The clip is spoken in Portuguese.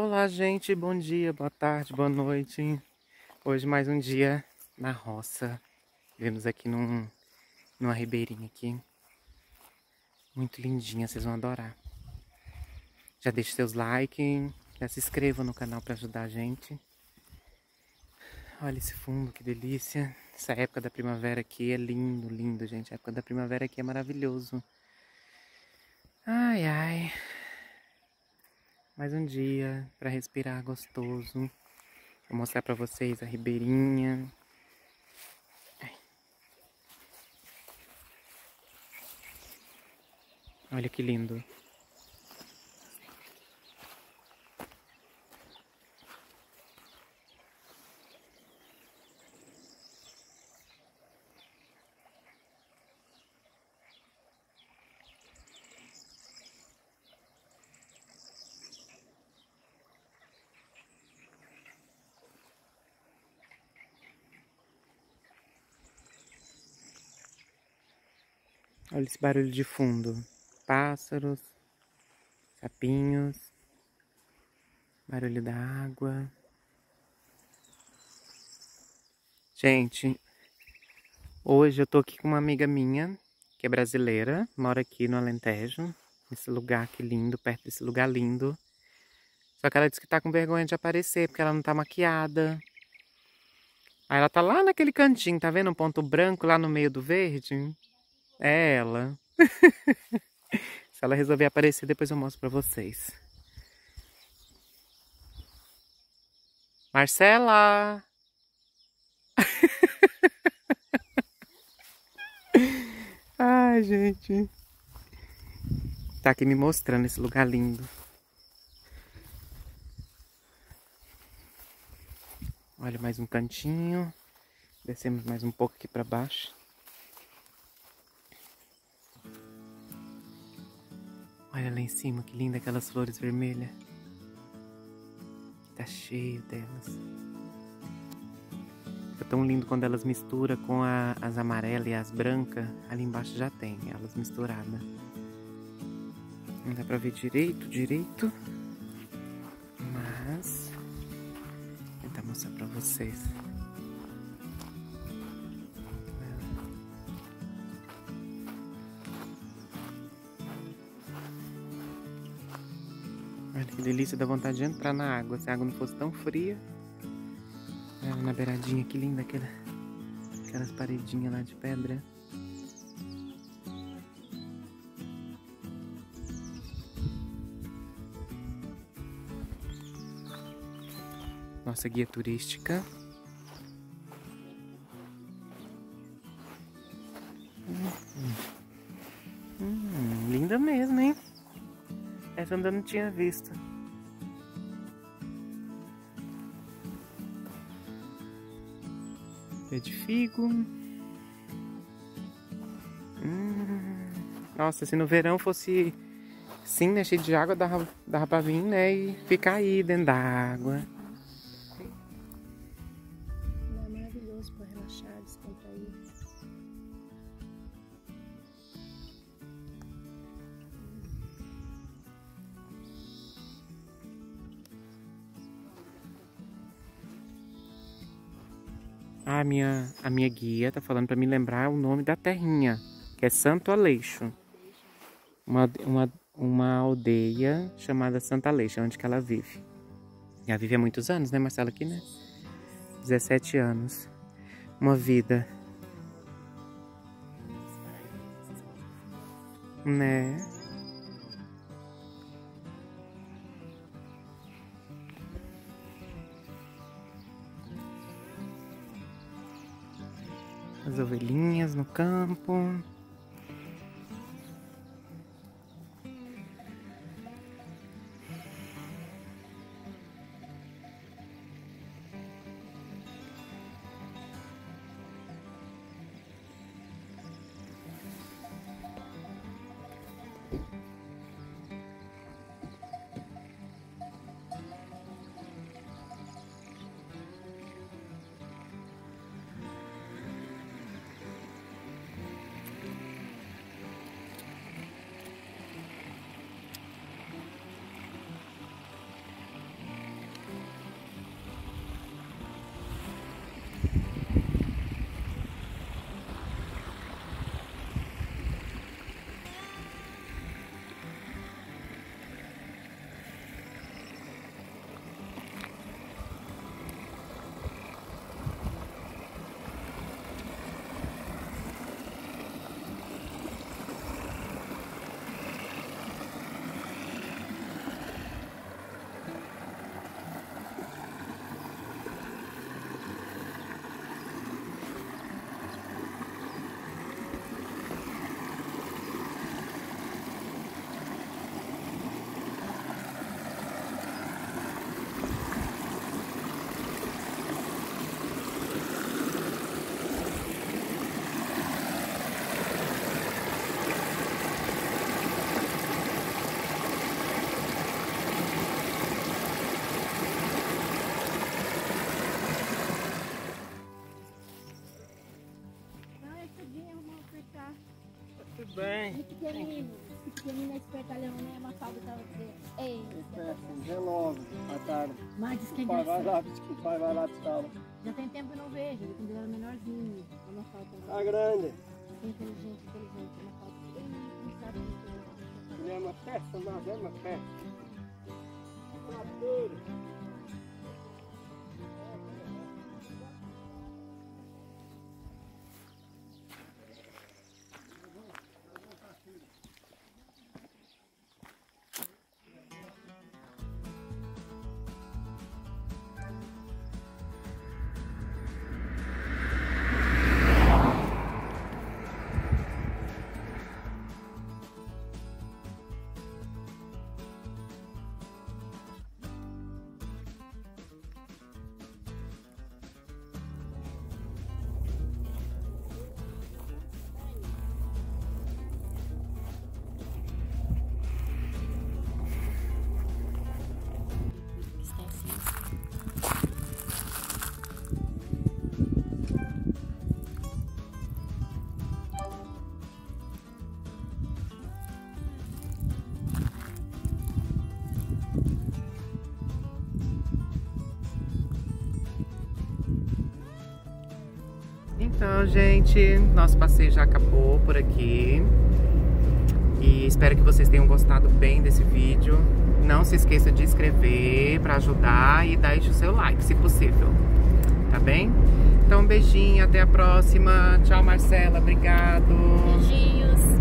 Olá, gente, bom dia, boa tarde, boa noite. Hoje mais um dia na roça. Vemos aqui num, numa ribeirinha aqui. Muito lindinha, vocês vão adorar. Já deixe seus likes, já se inscreva no canal para ajudar a gente. Olha esse fundo, que delícia. Essa época da primavera aqui é lindo, lindo, gente. A época da primavera aqui é maravilhoso. Ai, ai. Mais um dia para respirar gostoso. Vou mostrar para vocês a ribeirinha. Olha que lindo. Olha esse barulho de fundo. Pássaros, sapinhos, barulho da água. Gente, hoje eu tô aqui com uma amiga minha, que é brasileira, mora aqui no Alentejo, nesse lugar aqui lindo, perto desse lugar lindo. Só que ela disse que tá com vergonha de aparecer, porque ela não tá maquiada. Aí ela tá lá naquele cantinho, tá vendo um ponto branco lá no meio do verde? É ela. Se ela resolver aparecer, depois eu mostro pra vocês. Marcela! Ai, gente. Tá aqui me mostrando esse lugar lindo. Olha mais um cantinho. Descemos mais um pouco aqui para baixo. Olha lá em cima, que linda aquelas flores vermelhas. Tá cheio delas. Fica tão lindo quando elas misturam com a, as amarelas e as brancas. Ali embaixo já tem elas misturadas. Não dá pra ver direito, direito. Mas... Vou tentar mostrar pra vocês. Olha que delícia, dá vontade de entrar na água. Se a água não fosse tão fria. Olha na beiradinha, que linda aquela, aquelas paredinhas lá de pedra. Nossa guia turística. Essa eu ainda não tinha visto. Pé de figo. Hum. Nossa, se no verão fosse sim, né, cheio de água, dava, dava pra vir, né, e ficar aí dentro da água. A minha, a minha guia tá falando para me lembrar o nome da terrinha, que é Santo Aleixo. Uma, uma, uma aldeia chamada Santa Aleixo, onde que ela vive. Ela vive há muitos anos, né, Marcela, aqui, né? 17 anos. Uma vida. Né? As ovelhinhas no campo. E pequenino. E pequenino é espertalhão, né? Mafalda tava dizendo. Ei, Relógio, à tarde. mas diz que é pai vai lá, que o pai vai lá buscar. Já tem tempo que não vejo. ele Quando ele era menorzinho. A Mafalda Tá grande. é inteligente, inteligente. Mafalda pequenininha, não sabe o que é. Ele é uma festa, nós é uma festa. Trapeiro. Então, gente, nosso passeio já acabou por aqui. E espero que vocês tenham gostado bem desse vídeo. Não se esqueça de inscrever para ajudar e deixe o seu like, se possível. Tá bem? Então, um beijinho, até a próxima. Tchau, Marcela. Obrigado. Beijinhos.